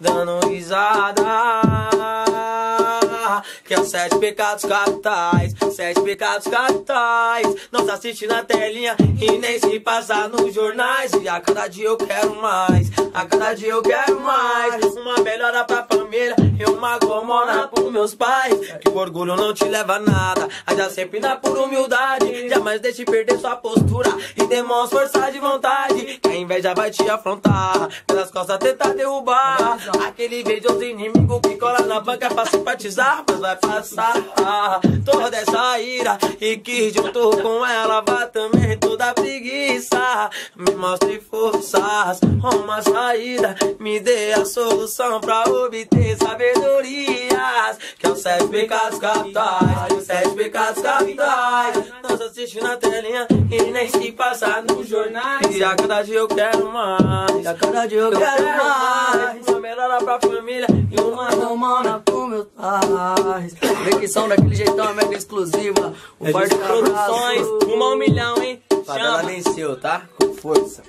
dando risada. Que é os sete pecados capitais, sete pecados capitais. Não se assiste na telinha e nem se passa nos jornais. E a cada dia eu quero mais, a cada dia eu quero mais. Uma melhora pra família e uma gomona pros meus pais. Que o orgulho não te leva a nada, haja sempre na pura humildade. Jamais deixe perder sua postura e demonstre força de vontade. Inveja vai te afrontar, pelas costas tentar derrubar. Aquele invejoso inimigo que cola na banca pra simpatizar, mas vai passar toda essa ira. E que junto com ela vá também toda a preguiça. Me mostre forças, uma saída, me dê a solução pra obter sabedorias. Que é os sete pecados capitais, os sete pecados capitais. Se assiste na telinha e nem se passa nos jornais. E a cada dia eu quero mais, e a cada dia eu quero mais. Uma melhora pra família e uma romana com meus pais. Vê que são daquele jeitão, mega exclusiva. O É Forte de produções, uma um milhão, hein? Favela Chama. venceu, tá? Com força.